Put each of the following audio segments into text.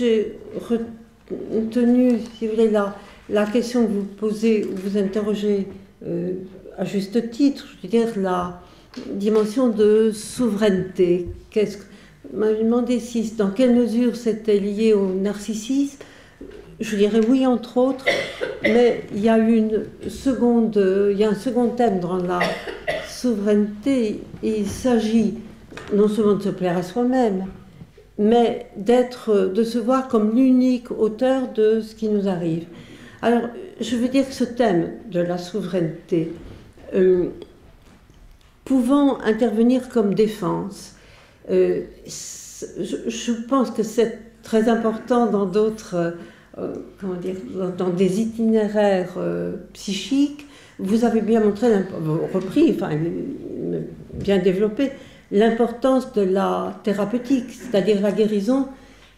J'ai retenu, si vous voulez, la, la question que vous posez, ou vous interrogez euh, à juste titre, je veux dire, la dimension de souveraineté. Qu'est-ce que si, dans quelle mesure c'était lié au narcissisme. Je dirais oui, entre autres, mais il y a une seconde, il y a un second thème dans la souveraineté. Il s'agit non seulement de se plaire à soi-même, mais d'être, de se voir comme l'unique auteur de ce qui nous arrive. Alors, je veux dire que ce thème de la souveraineté, euh, pouvant intervenir comme défense, euh, je, pense que c'est très important dans d'autres, euh, comment dire, dans, des itinéraires psychiques. Vous avez bien montré, repris, enfin, bien développé, l'importance de la thérapeutique, c'est-à-dire la guérison.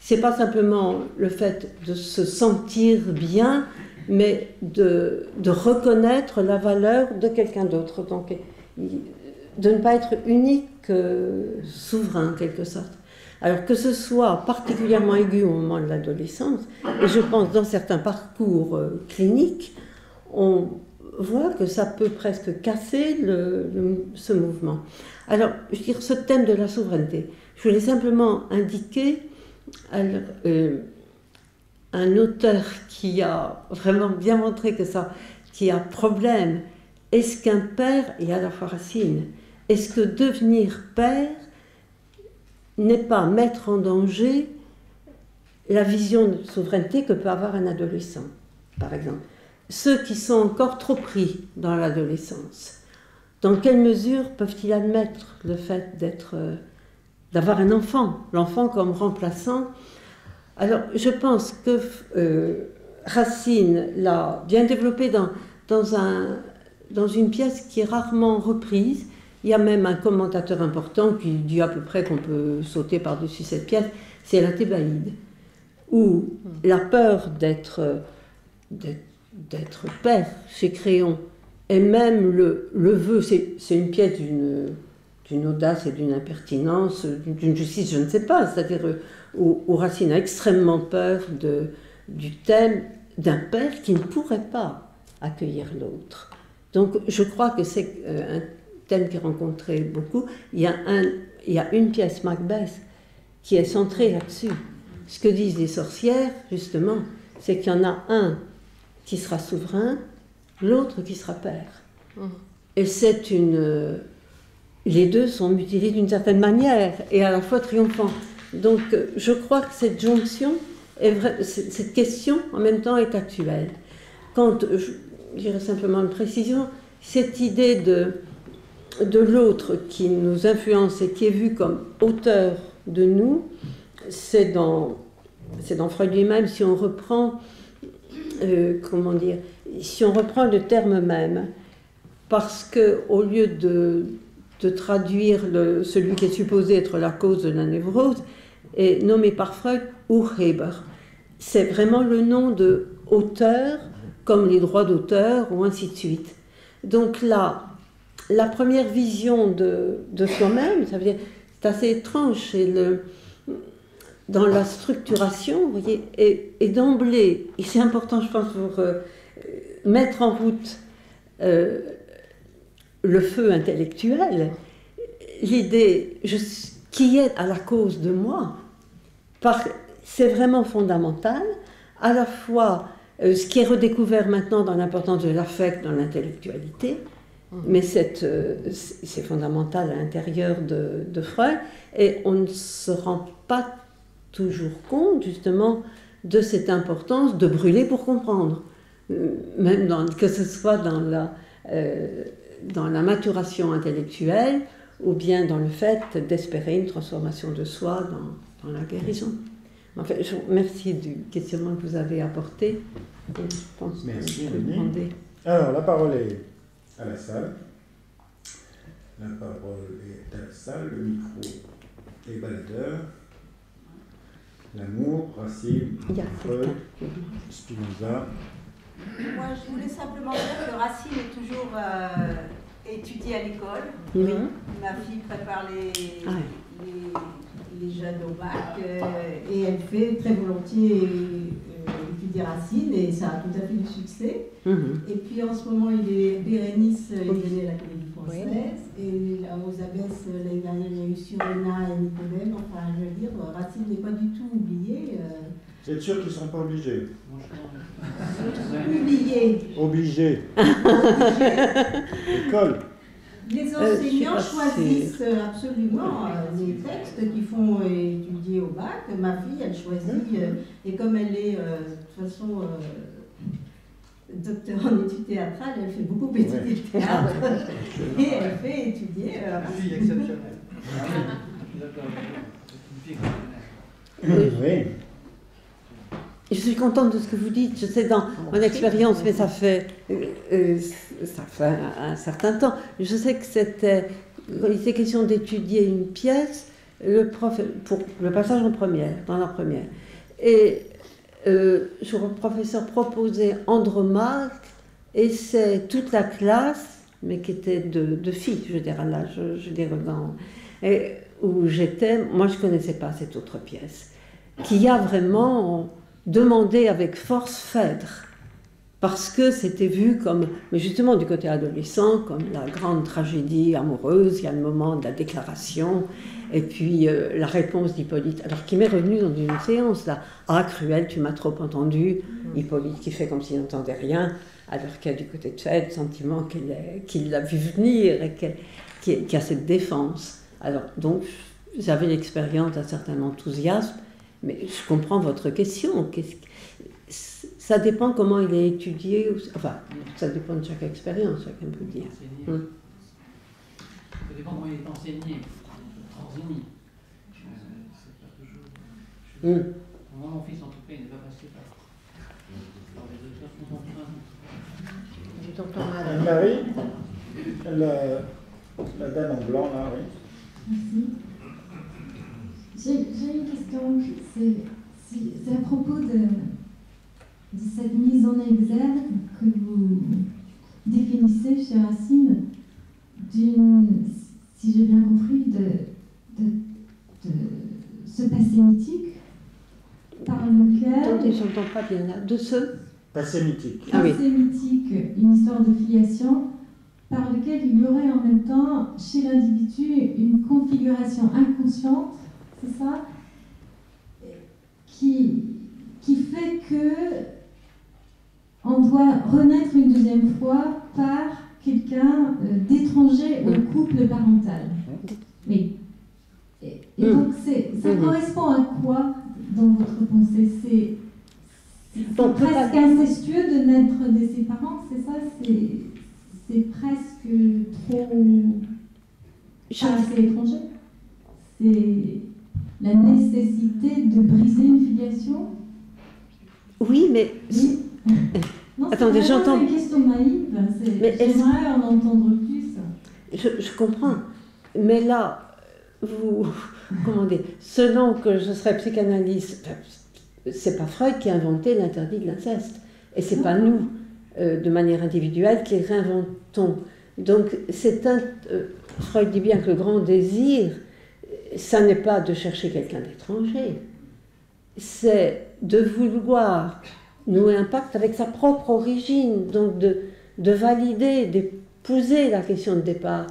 C'est pas simplement le fait de se sentir bien, mais de, reconnaître la valeur de quelqu'un d'autre. Donc, de ne pas être unique, souverain en quelque sorte. Alors que ce soit particulièrement aigu au moment de l'adolescence, et je pense dans certains parcours euh, cliniques, on voit que ça peut presque casser ce mouvement. Alors, je veux dire, ce thème de la souveraineté, je voulais simplement indiquer euh, un auteur qui a vraiment bien montré que ça, qui a problème. Est-ce qu'un père, et à la fois Racine, est-ce que devenir père n'est pas mettre en danger la vision de souveraineté que peut avoir un adolescent, par exemple? Ceux qui sont encore trop pris dans l'adolescence, dans quelle mesure peuvent-ils admettre le fait d'être, euh, d'avoir un enfant, l'enfant comme remplaçant? Alors, je pense que euh, Racine l'a bien développé dans, dans, un, dans une pièce qui est rarement reprise. Il y a même un commentateur important qui dit à peu près qu'on peut sauter par-dessus cette pièce, c'est la Thébaïde, où la peur d'être, d'être père chez Créon, et même le, le vœu, c'est, une pièce d'une, d'une audace et d'une impertinence, d'une justice, je ne sais pas, c'est-à-dire où, Racine a extrêmement peur de, du thème d'un père qui ne pourrait pas accueillir l'autre. Donc je crois que c'est euh, un thème qui est rencontré beaucoup. Il y a, un, il y a une pièce, Macbeth, qui est centrée là-dessus. Ce que disent les sorcières, justement, c'est qu'il y en a un qui sera souverain, l'autre qui sera père. Mmh. Et c'est une... Les deux sont mutilés d'une certaine manière et à la fois triomphants. Donc je crois que cette jonction, est cette question en même temps est actuelle. Quand, je dirais simplement une précision, cette idée de, de l'autre qui nous influence et qui est vu comme auteur de nous, c'est dans, c'est dans Freud lui-même, si on reprend, euh, comment dire, si on reprend le terme même, parce que au lieu de, de traduire celui qui est supposé être la cause de la névrose, est nommé par Freud Urheber. C'est vraiment le nom de auteur, comme les droits d'auteur, ou ainsi de suite. Donc là, la première vision de, de soi-même, ça veut dire, c'est assez étrange, le, dans la structuration, vous voyez, et, d'emblée, et c'est important, je pense, pour euh, mettre en route euh, le feu intellectuel, l'idée qui est à la cause de moi, c'est vraiment fondamental, à la fois euh, ce qui est redécouvert maintenant dans l'importance de l'affect dans l'intellectualité, mmh. mais euh, c'est fondamental à l'intérieur de, de, Freud, et on ne se rend pas toujours compte justement de cette importance de brûler pour comprendre, euh, même dans, que ce soit dans la, dans la maturation intellectuelle ou bien dans le fait d'espérer une transformation de soi dans, dans la guérison. Je vous remercie du questionnement que vous avez apporté. je pense Merci, Alors, la parole est à la salle. La parole est à la salle. Le micro est baladeur. L'amour, Racine, Freud, Spinoza. Moi, je voulais simplement dire que Racine est toujours euh, étudié à l'école. Oui. Ma fille prépare les, ah les les jeunes au bac et elle fait très volontiers étudier Racine et ça a tout à fait du succès. Mhm. Et puis en ce moment, il est Bérénice, il est né à la Comédie Française et aux Abbesses, l'année dernière, il y a eu Surena et Nicodème. Enfin, je veux dire, Racine n'est pas du tout oublié. Vous êtes sûr qu'ils ne sont pas obligés? Oubliés. Obligés. École. Les euh, enseignants choisissent absolument euh, les textes qu'ils font étudier au bac. Ma fille, elle choisit, euh, et comme elle est de toute façon docteur en études théâtrales, elle fait beaucoup étudier le théâtre et elle fait étudier. Une fille exceptionnelle. Oui. Je suis contente de ce que vous dites. Je sais dans mon expérience, mais ça fait, euh, euh, ça fait un, certain temps. Je sais que c'était, quand il était question d'étudier une pièce, le prof, pour le passage en première, dans la première. Et euh, le professeur proposait Andromaque, et c'est toute la classe, mais qui était de, filles, je dirais là, je, dirais dans, et où j'étais, moi je connaissais pas cette autre pièce, qui a vraiment demander avec force Phèdre, parce que c'était vu comme, mais justement du côté adolescent, comme la grande tragédie amoureuse, il y a le moment de la déclaration, et puis euh, la réponse d'Hippolyte, alors qui m'est revenu dans une séance là, ah cruel, tu m'as trop entendu, Hippolyte qui fait comme s'il n'entendait rien, alors qu'il y a du côté de Phèdre, sentiment qu'il l'a vu venir et qu'il a cette défense. Alors donc j'avais l'expérience d'un certain enthousiasme, mais je comprends votre question. Ça dépend comment il est étudié. Enfin, ça dépend de chaque expérience, chacun peut dire. Hum. Ça dépend comment il est enseigné, transmis. C'est pas toujours. Hum. Moi, mon fils, en tout cas, il n'est pas passé par, par les auteurs contemporains. Je t'entends mal. Anne-Marie, la, la dame en blanc, là, oui. Merci. J'ai une question, c'est à propos de, de, cette mise en exergue que vous définissez chez Racine d'une, si j'ai bien compris, de, de, de, ce passé mythique par lequel... Attendez, j'entends pas bien là. De ce Passé mythique. Passé mythique, une histoire de filiation par lequel il y aurait en même temps chez l'individu une configuration inconsciente c'est ça qui, qui fait que on doit renaître une deuxième fois par quelqu'un euh, d'étranger au mmh. couple parental. Oui. Et, mmh. donc, ça mmh. correspond à quoi dans votre pensée? C'est presque incestueux de naître de ses parents, c'est ça? C'est presque trop. assez étranger? C'est la nécessité de briser une filiation? Oui, mais. Attendez, j'entends. C'est une question naïve. J'aimerais en entendre plus. Je, je, comprends. Mais là, vous. Comment dire Selon que je serais psychanalyste, c'est pas Freud qui a inventé l'interdit de l'inceste. Et c'est pas nous, euh, de manière individuelle, qui réinventons. Donc, c'est un. Euh, Freud dit bien que le grand désir ça n'est pas de chercher quelqu'un d'étranger, c'est de vouloir nouer un pacte avec sa propre origine, donc de, de valider, d'épouser la question de départ.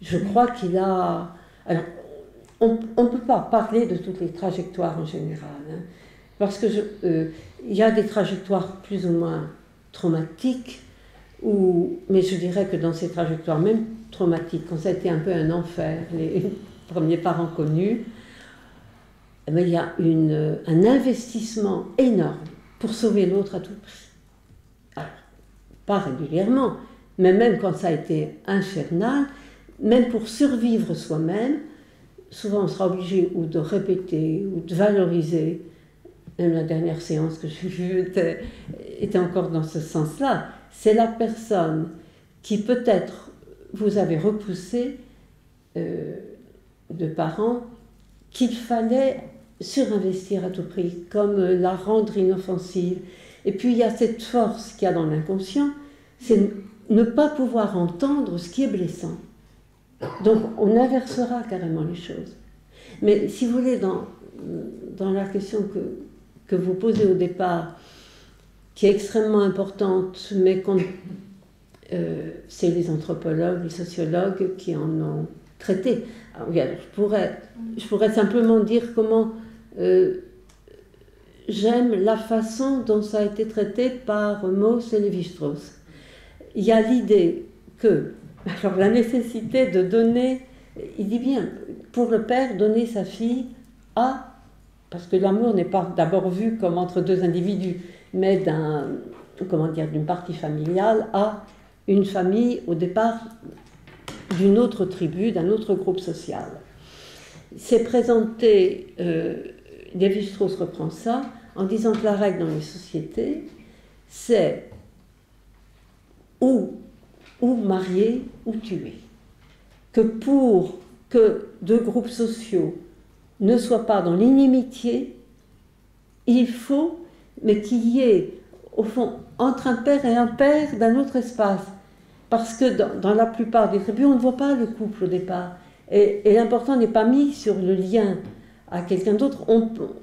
Je crois qu'il a... Alors, on ne peut pas parler de toutes les trajectoires en général, hein, parce que euh, il y a des trajectoires plus ou moins traumatiques, ou, mais je dirais que dans ces trajectoires, même traumatiques, quand ça a été un peu un enfer, les, premier parent connu, eh ben, il y a un investissement énorme pour sauver l'autre à tout prix. pas régulièrement, mais même quand ça a été infernal, même pour survivre soi-même, souvent on sera obligé ou de répéter ou de valoriser. Même la dernière séance que j'ai vue était, encore dans ce sens-là. C'est la personne qui peut-être vous avez repoussé euh, de parents qu'il fallait surinvestir à tout prix, comme la rendre inoffensive. Et puis il y a cette force qu'il y a dans l'inconscient, c'est ne pas pouvoir entendre ce qui est blessant. Donc on inversera carrément les choses. Mais si vous voulez, dans, dans la question que, que vous posez au départ, qui est extrêmement importante, mais euh, c'est les anthropologues, les sociologues qui en ont traité. je, pourrais, je pourrais simplement dire comment euh, j'aime la façon dont ça a été traité par Mauss et Lévi-Strauss. Il y a l'idée que, alors la nécessité de donner, il dit bien, pour le père, donner sa fille à, parce que l'amour n'est pas d'abord vu comme entre deux individus, mais d'un, comment dire, d'une partie familiale à une famille au départ d'une autre tribu, d'un autre groupe social. C'est présenté, euh, Lévi-Strauss reprend ça, en disant que la règle dans les sociétés, c'est ou, ou marier ou tuer. Que pour que deux groupes sociaux ne soient pas dans l'inimitié, il faut, mais qu'il y ait, au fond, entre un père et un père d'un autre espace, parce que dans, la plupart des tribus, on ne voit pas le couple au départ. Et, l'important n'est pas mis sur le lien à quelqu'un d'autre.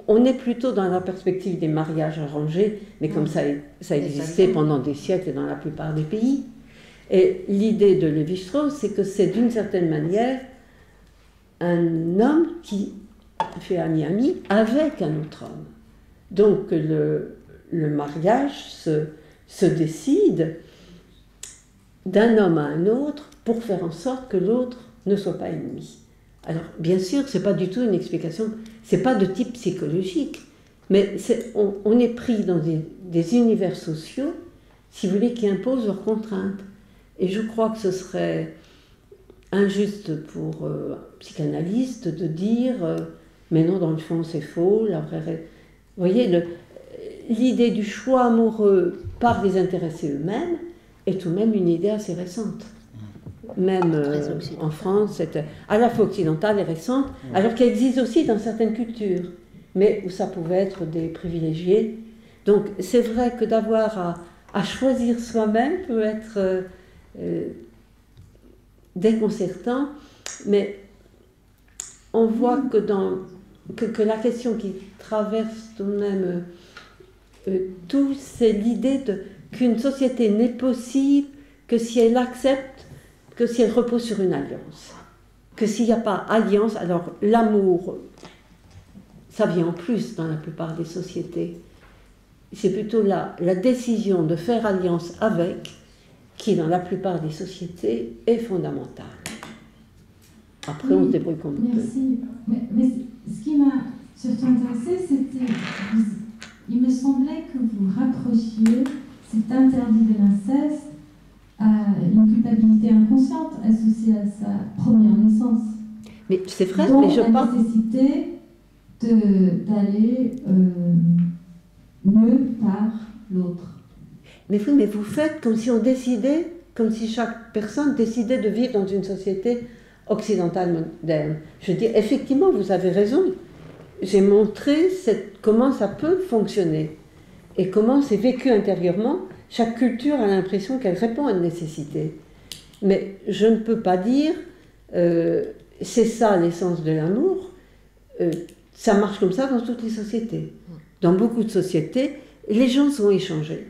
On, est plutôt dans la perspective des mariages arrangés, mais comme ça, ça existait pendant des siècles dans la plupart des pays. Et l'idée de Lévi-Strauss, c'est que c'est d'une certaine manière un homme qui fait ami-ami avec un autre homme. Donc le, le mariage se, se décide d'un homme à un autre pour faire en sorte que l'autre ne soit pas ennemi. Alors, bien sûr, ce n'est pas du tout une explication, c'est pas de type psychologique, mais on, est pris dans des, univers sociaux, si vous voulez, qui imposent leurs contraintes. Et je crois que ce serait injuste pour euh, un psychanalyste de dire euh, mais non, dans le fond, c'est faux, la vraie. Vous voyez, l'idée du choix amoureux par les intéressés eux-mêmes, est tout de même une idée assez récente. Même euh, en France, c'est à la fois occidentale et récente, alors qu'elle existe aussi dans certaines cultures, mais où ça pouvait être des privilégiés. Donc c'est vrai que d'avoir à, choisir soi-même peut être euh, euh, déconcertant, mais on voit que, dans, que, la question qui traverse tout de même tout, c'est l'idée qu'une société n'est possible que si elle accepte, que si elle repose sur une alliance. Que s'il n'y a pas alliance, alors l'amour, ça vient en plus dans la plupart des sociétés. C'est plutôt la décision de faire alliance avec qui, dans la plupart des sociétés, est fondamentale. Après, on se débrouille comme on peut. Merci. Mais, ce qui m'a surtout intéressé, c'était. Il me semblait que vous raccrochiez c'est interdit de l'inceste à une culpabilité inconsciente associée à sa première naissance. Mais c'est vrai, Donc, mais je la nécessité d'aller euh, mieux par l'autre. Mais oui, mais vous faites comme si on décidait, comme si chaque personne décidait de vivre dans une société occidentale moderne. Je dis, effectivement, vous avez raison. J'ai montré cette, comment ça peut fonctionner et comment c'est vécu intérieurement, chaque culture a l'impression qu'elle répond à une nécessité. Mais je ne peux pas dire, euh, c'est ça l'essence de l'amour, euh, ça marche comme ça dans toutes les sociétés. Dans beaucoup de sociétés, les gens sont échangés.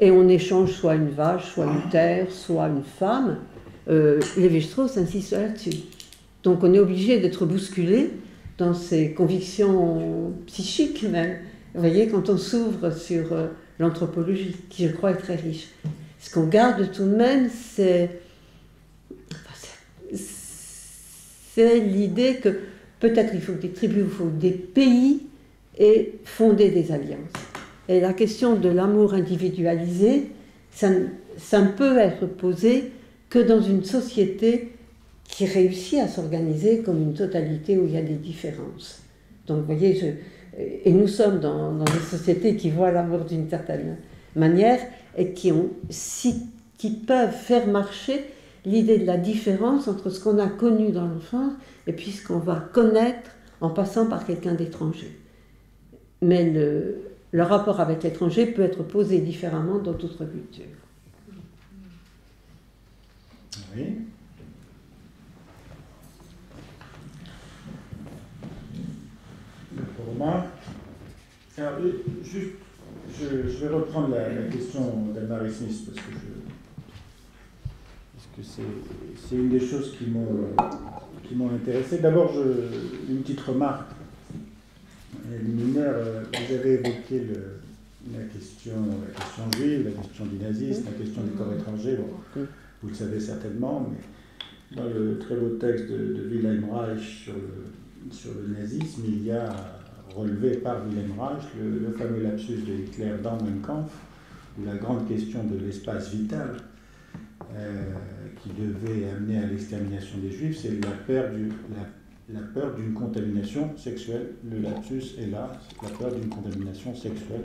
Et on échange soit une vache, soit une terre, soit une femme. Euh, Lévi-Strauss insiste là-dessus. Donc on est obligé d'être bousculé dans ses convictions psychiques même vous voyez, quand on s'ouvre sur euh, l'anthropologie, qui je crois est très riche, ce qu'on garde tout de même, c'est l'idée que peut-être il faut des tribus, il faut des pays et fonder des alliances. Et la question de l'amour individualisé, ça, ça, ne peut être posé que dans une société qui réussit à s'organiser comme une totalité où il y a des différences. Donc, vous voyez, et nous sommes dans, des sociétés qui voient l'amour d'une certaine manière et qui, ont, peuvent faire marcher l'idée de la différence entre ce qu'on a connu dans l'enfance et puis ce qu'on va connaître en passant par quelqu'un d'étranger. Mais le, le rapport avec l'étranger peut être posé différemment dans d'autres cultures. Oui. Le format. Alors, euh, juste, je, je, vais reprendre la, question d'Anne-Marie Smith parce que c'est une des choses qui m'ont intéressé. D'abord, une petite remarque. Euh, Liminaire, euh, vous avez évoqué le, la, question, la question juive, la question du nazisme, la question des corps étrangers. Bon, vous le savez certainement, mais dans le très beau texte de, de Wilhelm Reich sur le, sur le nazisme, il y a relevé par Wilhelm Reich le, fameux lapsus de Hitler dans Mein Kampf, où la grande question de l'espace vital euh, qui devait amener à l'extermination des juifs, c'est la peur du, la, peur d'une contamination sexuelle. Le lapsus est là, la peur d'une contamination sexuelle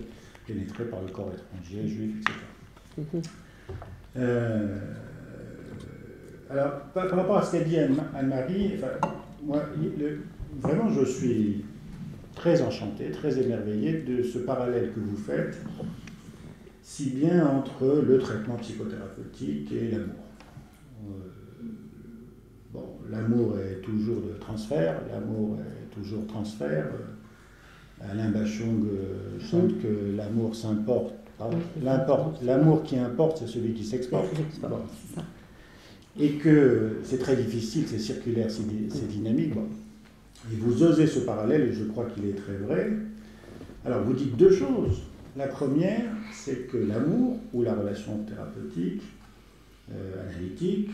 pénétrée par le corps étranger, juif, etc. Euh, alors, par, rapport à ce qu'a dit Anne-Marie, enfin, moi, vraiment, je suis très enchanté, très émerveillé de ce parallèle que vous faites, si bien entre le traitement psychothérapeutique et l'amour. Euh, bon, l'amour est toujours de transfert, l'amour est toujours transfert. Euh, Alain Bachung euh, chante que l'amour s'importe. L'amour qui importe, c'est celui qui s'exporte. Et que c'est très difficile, c'est circulaire, c'est dynamique. Et vous osez ce parallèle, et je crois qu'il est très vrai. Alors vous dites deux choses. La première, c'est que l'amour, ou la relation thérapeutique, euh, analytique,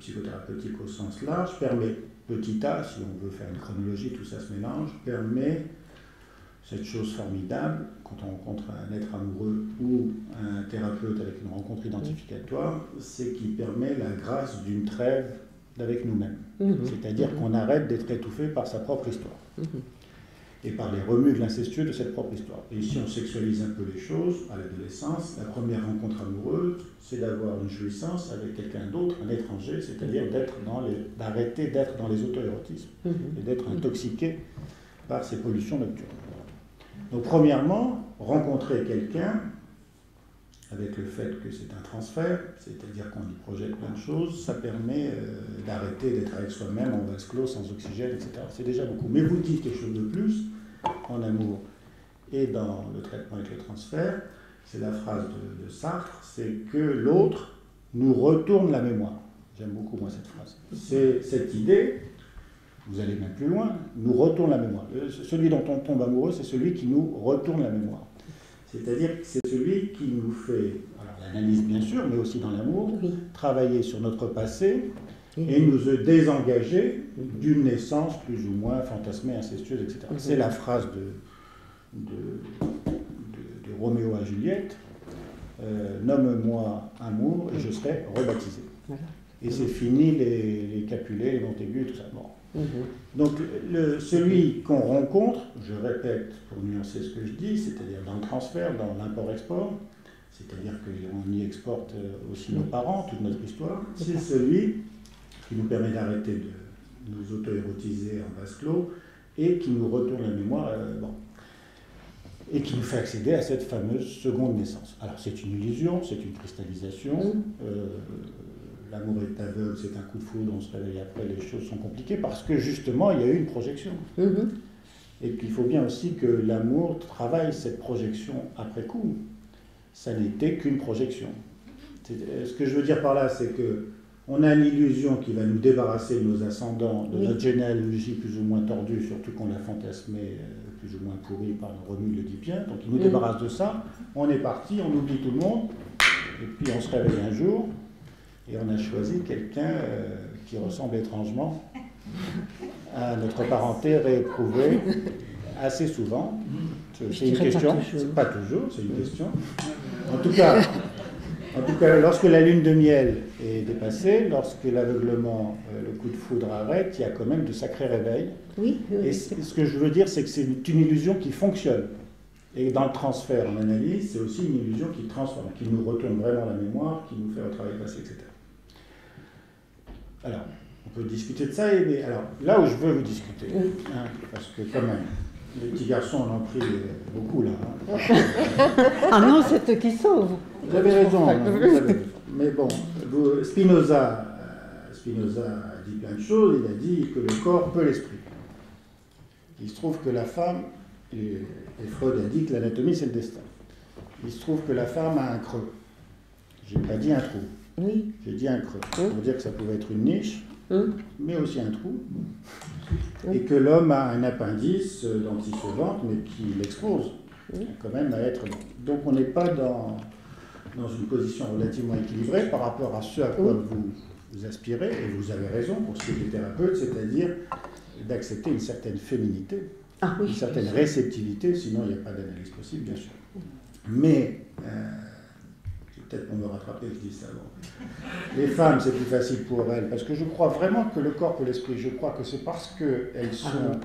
psychothérapeutique au sens large, permet, petit a, si on veut faire une chronologie, tout ça se mélange, permet cette chose formidable, quand on rencontre un être amoureux ou un thérapeute avec une rencontre identificatoire, c'est qu'il permet la grâce d'une trêve d'avec nous-mêmes. Mhm. C'est-à-dire mhm. qu'on arrête d'être étouffé par sa propre histoire. Mhm. Et par les remues de l'incestueux de cette propre histoire. Et si on sexualise un peu les choses, à l'adolescence, la première rencontre amoureuse, c'est d'avoir une jouissance avec quelqu'un d'autre, un étranger, c'est-à-dire d'être dans les, d'arrêter d'être dans les auto-érotismes et d'être intoxiqué par ces pollutions nocturnes. Donc premièrement, rencontrer quelqu'un avec le fait que c'est un transfert, c'est-à-dire qu'on y projette plein de choses, ça permet euh, d'arrêter d'être avec soi-même en vase clos, sans oxygène, etc. C'est déjà beaucoup. Mais vous dites quelque chose de plus en amour et dans le traitement avec le transfert, c'est la phrase de, Sartre, c'est que l'autre nous retourne la mémoire. J'aime beaucoup moi cette phrase. C'est cette idée, vous allez même plus loin, nous retourne la mémoire. Euh, celui dont on tombe amoureux, c'est celui qui nous retourne la mémoire. C'est-à-dire que c'est celui qui nous fait, l'analyse bien sûr, mais aussi dans l'amour, travailler sur notre passé et nous désengager d'une naissance plus ou moins fantasmée, incestueuse, etc. C'est la phrase de, de, Roméo à Juliette, euh, nomme-moi amour et je serai rebaptisé. Et c'est fini les, les Capulets, les Montaigu, tout ça. Bon. Mhm. Donc le, celui qu'on rencontre, je répète pour nuancer ce que je dis, c'est-à-dire dans le transfert, dans l'import-export, c'est-à-dire qu'on y exporte euh, aussi nos parents, toute notre histoire, c'est celui qui nous permet d'arrêter de nous auto-érotiser en vase clos et qui nous retourne la mémoire, euh, bon, et qui nous fait accéder à cette fameuse seconde naissance. Alors c'est une illusion, c'est une cristallisation. Euh, l'amour est aveugle, c'est un coup de foudre, on se réveille après, les choses sont compliquées parce que justement il y a eu une projection. Mhm. Et puis il faut bien aussi que l'amour travaille cette projection après coup. Ça n'était qu'une projection. Ce que je veux dire par là, c'est que on a l'illusion qui va nous débarrasser de nos ascendants, de notre généalogie plus ou moins tordue, surtout qu'on l'a fantasmé euh, plus ou moins pourri par le remue l'Oedipien. Donc il nous débarrasse de ça. On est parti, on oublie tout le monde. Et puis on se réveille un jour et on a choisi quelqu'un euh, qui ressemble étrangement à notre parenté rééprouvée assez souvent. C'est une question. Pas toujours, c'est une question. En tout cas, en tout cas, lorsque la lune de miel est dépassée, lorsque l'aveuglement, euh, le coup de foudre arrête, il y a quand même de sacrés réveils. Oui. Et ce que je veux dire, c'est que c'est une illusion qui fonctionne. Et dans le transfert en analyse, c'est aussi une illusion qui transforme, qui nous retourne vraiment la mémoire, qui nous fait retravailler le passé, etc. Alors, on peut discuter de ça, mais alors, là où je veux vous discuter, hein, parce que quand même, les petits garçons en ont pris beaucoup là. Hein. ah non, c'est eux qui sauvent. Vous avez raison, mais bon, Spinoza, euh, Spinoza a dit plein de choses, il a dit que le corps peut l'esprit. Il se trouve que la femme et, Freud a dit que l'anatomie c'est le destin. Il se trouve que la femme a un creux. J'ai pas dit un trou. Oui. J'ai dit un creux. Pour dire que ça pouvait être une niche, mais aussi un trou. Et que l'homme a un appendice dont il se vante, mais qui l'expose quand même à être. Donc on n'est pas dans, dans une position relativement équilibrée par rapport à ce à quoi vous, vous aspirez, et vous avez raison pour ce qui est des thérapeutes, c'est-à-dire d'accepter une certaine féminité, ah une certaine réceptivité, sinon il n'y a pas d'analyse possible, bien sûr. Mais, euh, peut-être pour me rattraper, je dis ça. Les femmes, c'est plus facile pour elles, parce que je crois vraiment que le corps et l'esprit, je crois que c'est parce qu'elles ah sont,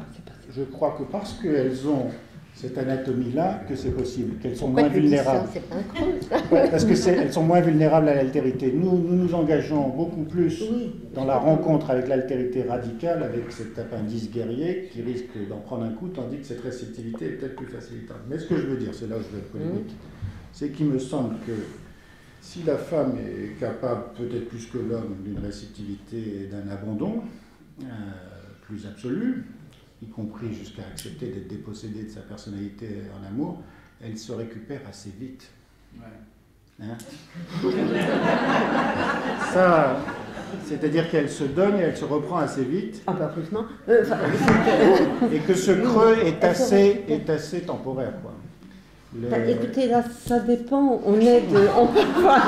je crois que parce qu'elles ont cette anatomie-là que c'est possible, qu'elles sont moins vulnérables. parce qu'elles sont moins vulnérables à l'altérité. Nous, nous nous engageons beaucoup plus dans la rencontre avec l'altérité radicale, avec cet appendice guerrier qui risque d'en prendre un coup, tandis que cette réceptivité est peut-être plus facilitante. Mais ce que je veux dire, c'est là où je veux être polémique, mmh. c'est qu'il me semble que si la femme est capable, peut-être plus que l'homme, d'une réceptivité et d'un abandon euh, plus absolu, y compris jusqu'à accepter d'être dépossédée de sa personnalité en amour, elle se récupère assez vite. Hein? Ça, c'est-à-dire qu'elle se donne et elle se reprend assez vite. Ah, euh, et que ce creux est assez, est assez temporaire. Quoi. Bah, écoutez, là, ça dépend. On est de. On peut pas.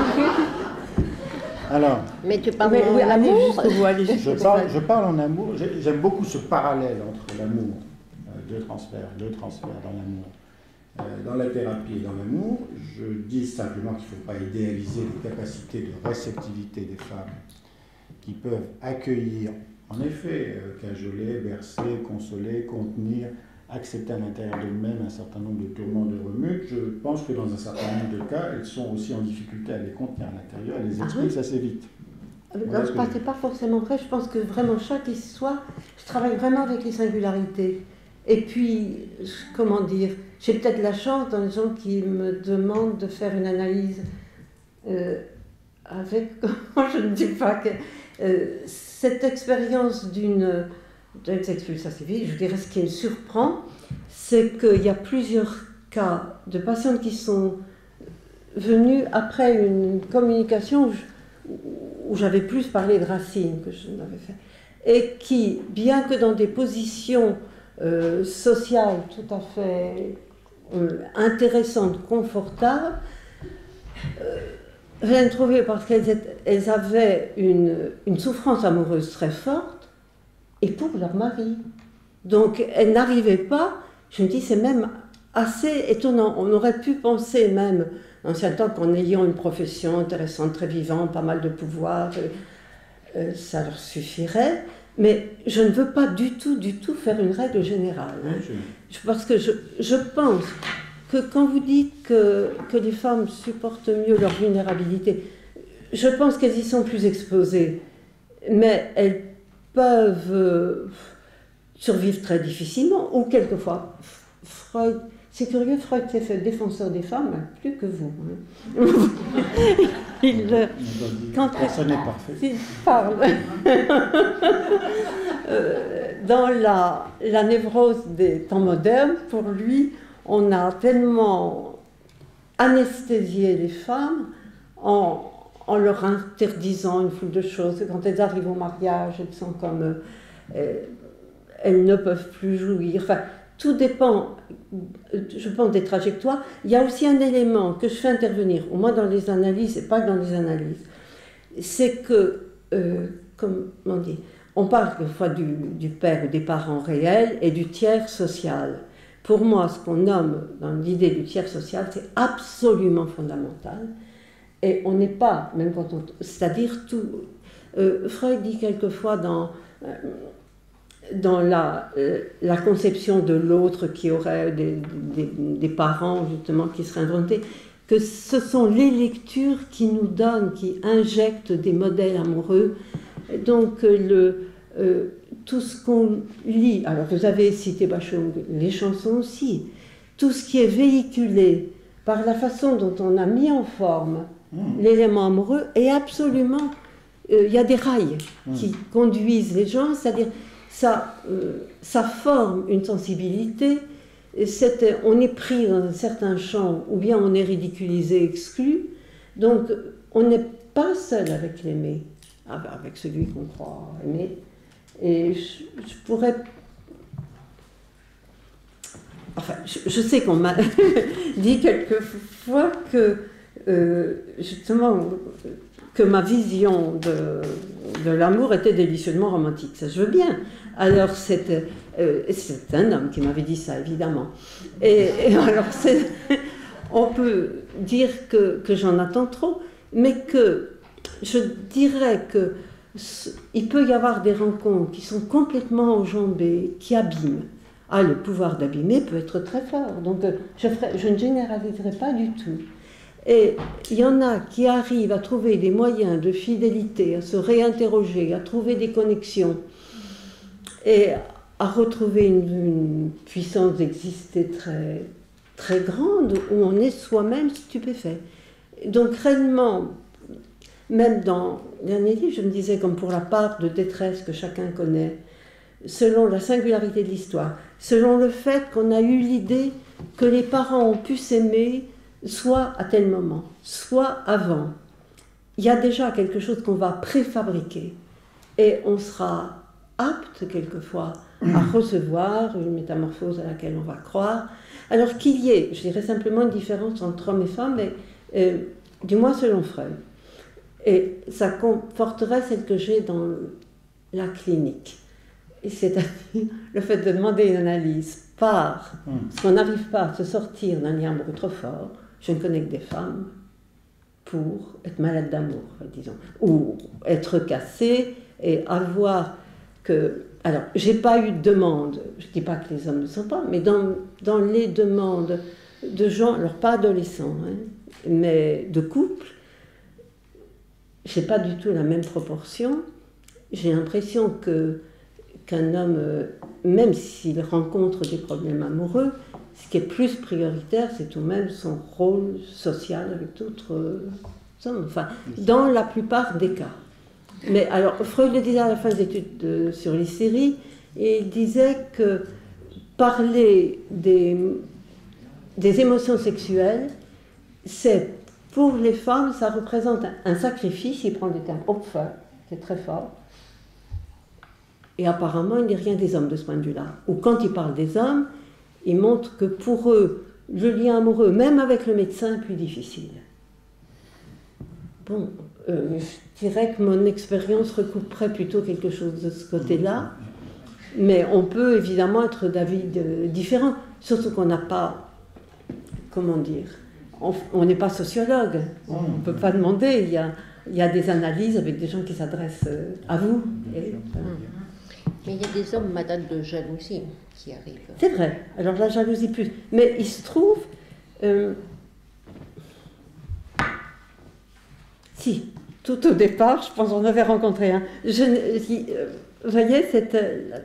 Alors, mais tu parles en amour je, parle, je parle en amour. J'aime beaucoup ce parallèle entre l'amour, euh, deux transferts, deux transferts dans l'amour. Euh, dans la thérapie et dans l'amour, je dis simplement qu'il ne faut pas idéaliser les capacités de réceptivité des femmes qui peuvent accueillir, en effet, euh, cajoler, bercer, consoler, contenir, accepter à l'intérieur d'elles-mêmes un certain nombre de tourments, de remue, je pense que dans un certain nombre de cas, elles sont aussi en difficulté à les contenir à l'intérieur, elles les ah expulsent assez vite. Euh, non, ce n'est pas forcément vrai. Je pense que vraiment chaque histoire, je travaille vraiment avec les singularités. Et puis, comment dire, j'ai peut-être la chance dans les gens qui me demandent de faire une analyse euh, avec, je ne dis pas que euh, cette expérience d'une ça c'est vite. Je dirais ce qui me surprend, c'est qu'il y a plusieurs cas de patientes qui sont venues après une communication où j'avais plus parlé de racines que je n'avais fait, et qui, bien que dans des positions euh, sociales tout à fait euh, intéressantes, confortables, euh, viennent trouver parce qu'elles avaient une, une souffrance amoureuse très forte et pour leur mari. Donc elle n'arrivait pas, je me dis c'est même assez étonnant. On aurait pu penser même, en certain temps, qu'en ayant une profession intéressante, très vivante, pas mal de pouvoir, euh, euh, ça leur suffirait. Mais je ne veux pas du tout, du tout faire une règle générale. Hein. Parce que je, je, pense que quand vous dites que, que les femmes supportent mieux leur vulnérabilité, je pense qu'elles y sont plus exposées. Mais elles peuvent euh, survivre très difficilement, ou quelquefois, Freud, c'est curieux, Freud s'est fait défenseur des femmes, plus que vous. Hein. il, quand Personne n'est parfait. Il parle. Euh, dans la, la névrose des temps modernes, pour lui, on a tellement anesthésié les femmes en, en leur interdisant une foule de choses. Quand elles arrivent au mariage, elles sont comme. Euh, elles ne peuvent plus jouir. Enfin, tout dépend, je pense, des trajectoires. Il y a aussi un élément que je fais intervenir, au moins dans les analyses, et pas dans les analyses. C'est que, euh, comment dire, on parle du, du père ou des parents réels et du tiers social. Pour moi, ce qu'on nomme dans l'idée du tiers social, c'est absolument fondamental. Et on n'est pas, même quand on. C'est-à-dire tout. Euh, Freud dit quelquefois dans, euh, dans la, euh, la conception de l'autre qui aurait des, des, parents, justement, qui seraient inventés, que ce sont les lectures qui nous donnent, qui injectent des modèles amoureux. Donc, le, tout ce qu'on lit, alors vous avez cité Bachung, les chansons aussi, tout ce qui est véhiculé par la façon dont on a mis en forme Hmm. l'élément amoureux, et absolument, euh, il y a des rails hmm. qui conduisent les gens, c'est-à-dire ça, euh, ça forme une sensibilité, on est pris dans un certain champ, ou bien on est ridiculisé, exclu. Donc, on n'est pas seul avec l'aimé, avec celui qu'on croit aimer. Et je, pourrais. Enfin, je, sais qu'on m'a dit quelquefois que, euh, justement, que ma vision de, l'amour était délicieusement romantique. Ça, je veux bien. Alors, c'est euh, un homme qui m'avait dit ça, évidemment. Et, alors, on peut dire que, j'en attends trop, mais que je dirais que il peut y avoir des rencontres qui sont complètement enjambées, qui abîment. Ah, le pouvoir d'abîmer peut être très fort. Donc, euh, je ne généraliserai pas du tout. Et il y en a qui arrivent à trouver des moyens de fidélité, à se réinterroger, à trouver des connexions et à retrouver une, puissance d'exister très, très grande où on est soi-même stupéfait. Donc réellement, même dans le dernier livre, je me disais comme pour la part de détresse que chacun connaît, selon la singularité de l'histoire, selon le fait qu'on a eu l'idée que les parents ont pu s'aimer soit à tel moment, soit avant. Il y a déjà quelque chose qu'on va préfabriquer et on sera apte quelquefois à recevoir une métamorphose à laquelle on va croire. Alors qu'il y ait, je dirais simplement une différence entre hommes et femmes, mais euh, du moins selon Freud. Et ça conforterait celle que j'ai dans la clinique. C'est-à-dire le fait de demander une analyse par, parce qu'on n'arrive pas à se sortir d'un lien amoureux trop fort, je ne connais que des femmes pour être malade d'amour, disons, ou être cassée et avoir que. Alors, j'ai pas eu de demande, je dis pas que les hommes ne sont pas, mais dans, dans les demandes de gens, alors pas adolescents, hein, mais de couples, j'ai pas du tout la même proportion. J'ai l'impression que qu'un homme, euh, même s'il rencontre des problèmes amoureux, ce qui est plus prioritaire, c'est tout de même son rôle social avec d'autres hommes, enfin, dans la plupart des cas. Mais alors, Freud le disait à la fin des études sur les séries, et il disait que parler des, des émotions sexuelles, c'est pour les femmes, ça représente un, sacrifice, il prend des termes Opfer, c'est très fort. Et apparemment, il n'est rien des hommes de ce point de vue-là. Ou quand il parle des hommes, il montre que pour eux, le lien amoureux, même avec le médecin, est plus difficile. Bon, euh, je dirais que mon expérience recouperait plutôt quelque chose de ce côté-là, mais on peut évidemment être d'avis différents, surtout qu'on n'a pas, comment dire, on n'est pas sociologue, on ne peut pas demander, il y, a, il y a des analyses avec des gens qui s'adressent euh, à vous. Mais il y a des hommes malades de jalousie qui arrivent. C'est vrai. Alors la jalousie plus. Mais il se trouve. Euh, si, tout au départ, je pense qu'on avait rencontré un. Je, euh, vous voyez, cette,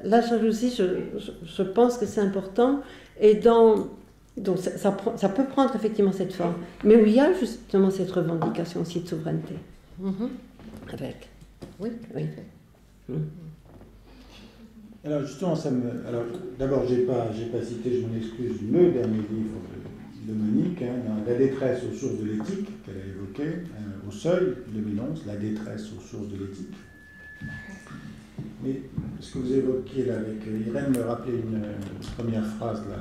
la jalousie, je, je, pense que c'est important. Et dans. Donc ça, ça, peut prendre effectivement cette forme. Mais où il y a justement cette revendication aussi de souveraineté. Mm-hmm. Avec. Oui, oui. Mm. Alors justement, ça me... Alors d'abord, j'ai pas, j'ai pas cité, je m'en excuse, le dernier livre de, Monique, hein, La détresse aux sources de l'éthique, qu'elle a évoqué, euh, au seuil, 2011, La détresse aux sources de l'éthique. Mais ce que vous évoquiez là avec Irène me rappelait une, première phrase là,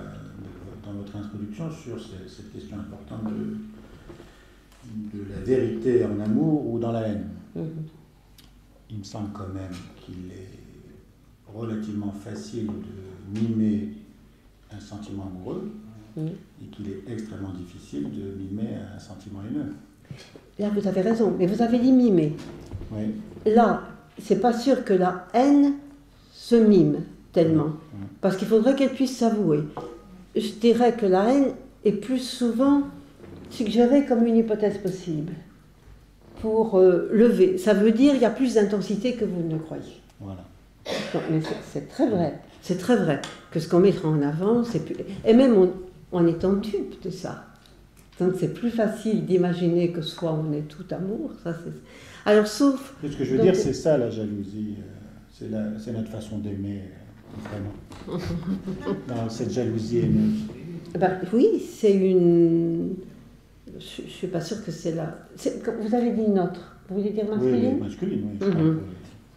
dans votre introduction sur cette, question importante de, de, la vérité en amour ou dans la haine. Mm-hmm. Il me semble quand même qu'il est relativement facile de mimer un sentiment amoureux et qu'il est extrêmement difficile de mimer un sentiment haineux. Là, vous avez raison, mais vous avez dit mimer. Oui. Là, c'est pas sûr que la haine se mime tellement, parce qu'il faudrait qu'elle puisse s'avouer. Je dirais que la haine est plus souvent suggérée comme une hypothèse possible pour euh, lever. Ça veut dire qu'il y a plus d'intensité que vous ne le croyez. Voilà c'est très vrai. C'est très vrai que ce qu'on mettra en avant, c'est plus... Et même on, on est en dupe de ça. Donc c'est plus facile d'imaginer que soit on est tout amour. Ça, Alors sauf... Ce que je veux dire, c'est ça la jalousie. Euh, c'est notre façon d'aimer. vraiment, dans cette jalousie haineuse. Ben, oui, c'est une. Je ne suis pas sûre que c'est là. Vous avez dit notre. Vous voulez dire masculine Oui, masculine, oui, je mm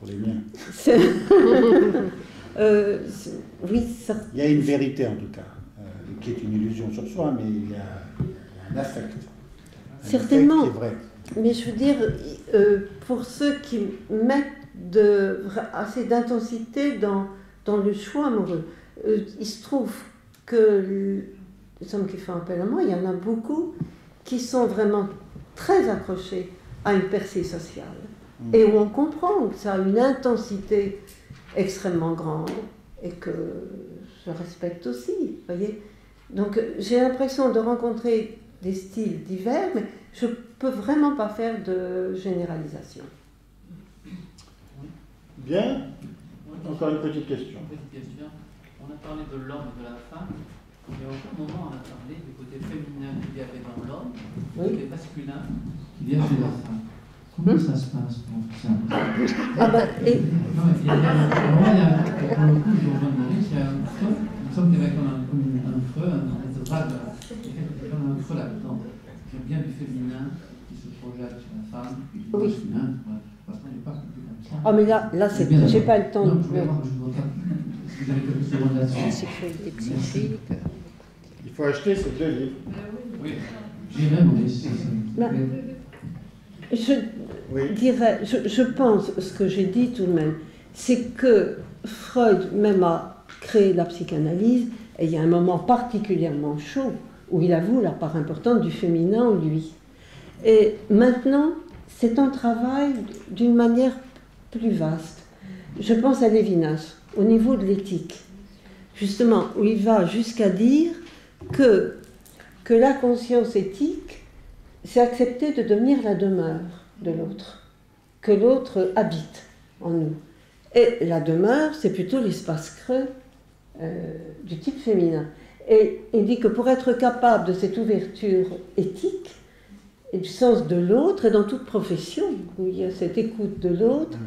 pour, les miens. euh, oui, ça... Il y a une vérité en tout cas, euh, qui est une illusion sur soi, mais il y a un affect. Un Certainement. Affect vrai. Mais je veux dire, euh, pour ceux qui mettent de, assez d'intensité dans, dans le choix amoureux, euh, il se trouve que les hommes qui font appel à moi, il y en a beaucoup qui sont vraiment très accrochés à une percée sociale. Et où on comprend que ça a une intensité extrêmement grande et que je respecte aussi, voyez. Donc j'ai l'impression de rencontrer des styles divers, mais je ne peux vraiment pas faire de généralisation. Bien. Encore une petite question. Une petite question. On a parlé de l'homme et de la femme. Mais à aucun moment on a parlé du côté féminin qu'il y avait dans l'homme, du côté masculin qu'il y avait dans la femme. Comment ça se passe pour ça? Ah bah, et... Non, il y a, pour le coup, je rejoins Maurice, il y a un feu, il me semble qu'il y avait comme un, un feu, un, vague, comme un feu là-dedans. Il y a bien du féminin qui se projette sur la femme, puis du oui. masculin. Il n'y a pas comme ça. Ah mais là, là c'est, j'ai pas le temps non, de... Je vais voir, je vois pas. Vous avez quelque chose là-dessus Sexualité psychique. Il faut acheter ces deux livres. Oui, j'ai même Je je, pense, ce que j'ai dit tout de même, c'est que Freud même a créé la psychanalyse, et il y a un moment particulièrement chaud où il avoue la part importante du féminin en lui. Et maintenant, c'est un travail d'une manière plus vaste. Je pense à Lévinas, au niveau de l'éthique, justement, où il va jusqu'à dire que, que la conscience éthique, c'est accepter de devenir la demeure de l'autre, que l'autre habite en nous. Et la demeure, c'est plutôt l'espace creux euh, du type féminin. Et il dit que pour être capable de cette ouverture éthique, et du sens de l'autre, et dans toute profession où il y a cette écoute de l'autre, mm.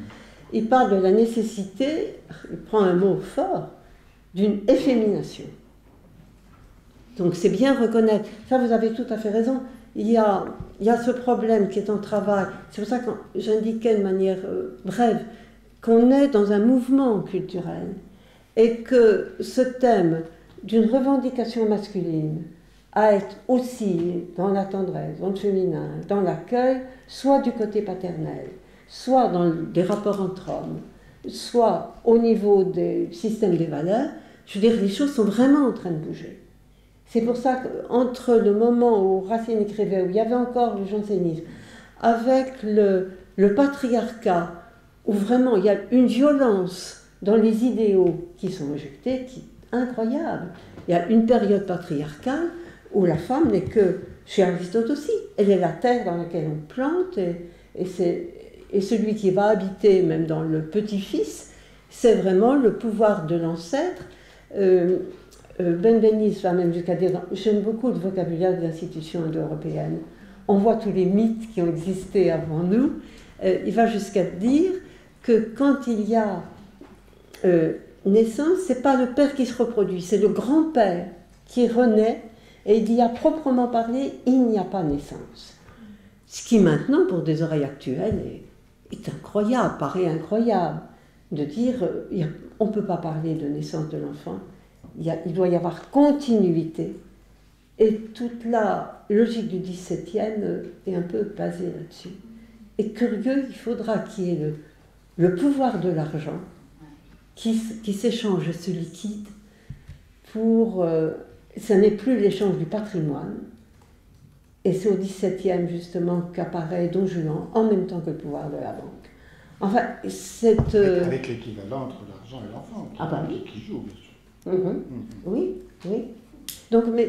il parle de la nécessité, il prend un mot fort, d'une effémination. Donc c'est bien reconnaître. Ça, vous avez tout à fait raison. Il y a, ce problème qui est en travail. C'est pour ça que j'indiquais de manière euh, brève qu'on est dans un mouvement culturel et que ce thème d'une revendication masculine à être aussi dans la tendresse, dans le féminin, dans l'accueil, soit du côté paternel, soit dans des rapports entre hommes, soit au niveau des systèmes des valeurs, je veux dire, les choses sont vraiment en train de bouger. C'est pour ça qu'entre le moment où Racine écrivait, où il y avait encore le jansénisme, avec le, patriarcat, où vraiment il y a une violence dans les idéaux qui sont rejetés, qui est incroyable. Il y a une période patriarcale où la femme n'est que, chez Aristote aussi, elle est la terre dans laquelle on plante, et, et, et celui qui va habiter, même dans le petit-fils, c'est vraiment le pouvoir de l'ancêtre. Euh, Benveniste va même jusqu'à dire, j'aime beaucoup le vocabulaire des institutions indo-européennes, on voit tous les mythes qui ont existé avant nous, euh, il va jusqu'à dire que quand il y a euh, naissance, c'est pas le père qui se reproduit, c'est le grand-père qui renaît, et il dit à proprement parler, il n'y a pas naissance. Ce qui maintenant, pour des oreilles actuelles, est, est incroyable, paraît incroyable, de dire, on ne peut pas parler de naissance de l'enfant il, doit y avoir continuité. Et toute la logique du 17e est un peu basée là-dessus. Et curieux, il faudra qu'il y ait le, le pouvoir de l'argent qui, qui s'échange ce liquide pour... Euh, ce n'est plus l'échange du patrimoine. Et c'est au 17e justement qu'apparaît Don Juan en même temps que le pouvoir de la banque. Enfin, cette... Euh, avec l'équivalent entre l'argent et l'enfant qui, ah bah qui joue, bien sûr. Mhm. Mhm. Oui, oui. Donc, mais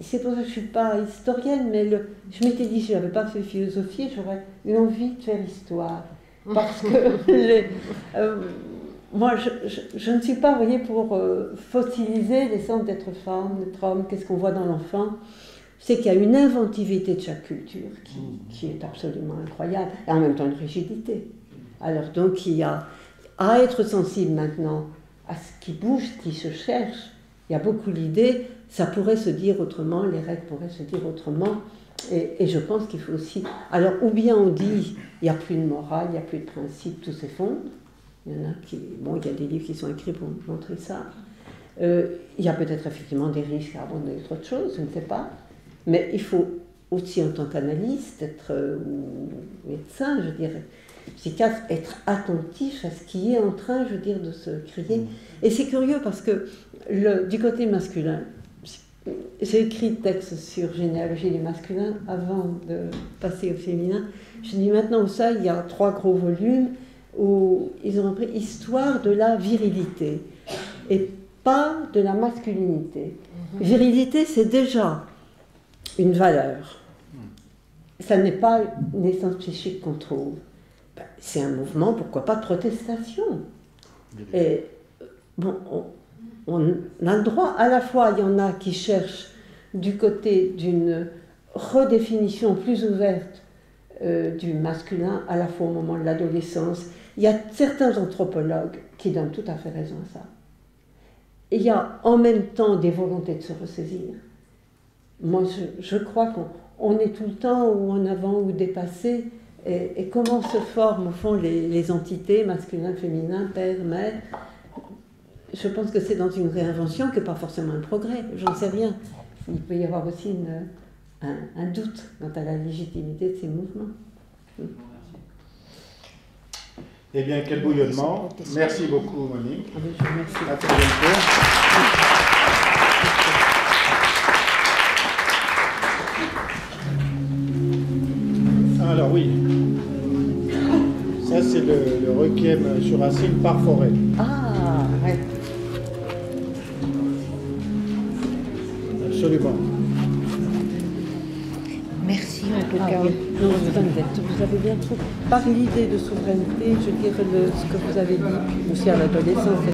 c'est pour ça que je ne suis pas historienne, mais le, je m'étais dit, si je n'avais pas fait philosophie, j'aurais eu envie de faire histoire. Parce que euh, moi, je, je, ne suis pas, vous voyez, pour euh, fossiliser les centres d'être femme, d'être homme, qu'est-ce qu'on voit dans l'enfant. C'est qu'il y a une inventivité de chaque culture qui, mhm. qui, est absolument incroyable, et en même temps une rigidité. Alors donc, il y a à être sensible maintenant à ce qui bouge, qui se cherche. Il y a beaucoup l'idée, ça pourrait se dire autrement, les règles pourraient se dire autrement. Et, je pense qu'il faut aussi. Alors, ou bien on dit, il n'y a plus de morale, il n'y a plus de principe, tout s'effondre. Il y en a qui. Bon, il y a des livres qui sont écrits pour montrer ça. Euh, il y a peut-être effectivement des risques à abandonner autre chose, je ne sais pas. Mais il faut aussi, en tant qu'analyste, être, euh, médecin, je dirais, psychiatre, être attentif à ce qui est en train, je veux dire, de se créer. Mmh. Et c'est curieux parce que le, du côté masculin, j'ai écrit texte sur généalogie des masculins avant de passer au féminin. Je dis maintenant ça, il y a trois gros volumes où ils ont pris Histoire de la virilité et pas de la masculinité. Mhm. Virilité, c'est déjà une valeur. Ça n'est pas une naissance psychique qu'on trouve. Ben, c'est un mouvement, pourquoi pas, de protestation. Et bon, on a le droit, à la fois, il y en a qui cherchent du côté d'une redéfinition plus ouverte euh, du masculin, à la fois au moment de l'adolescence. Il y a certains anthropologues qui donnent tout à fait raison à ça. Et il y a en même temps des volontés de se ressaisir. Moi, je, crois qu'on est tout le temps ou en avant ou dépassé. Et, comment se forment, au fond, les, les entités masculin, féminin, père, mère? Je pense que c'est dans une réinvention que pas forcément un progrès, j'en sais rien. Il peut y avoir aussi un, doute quant à la légitimité de ces mouvements. Eh bien, quel bouillonnement. Merci beaucoup, Monique. Ah merci. À très bientôt. Le, le requiem sur Racine par forêt. Ah, ouais. Merci en tout ah cas. vous avez bien trouvé. Par l'idée de souveraineté, je dirais ce que vous avez dit aussi à l'adolescence,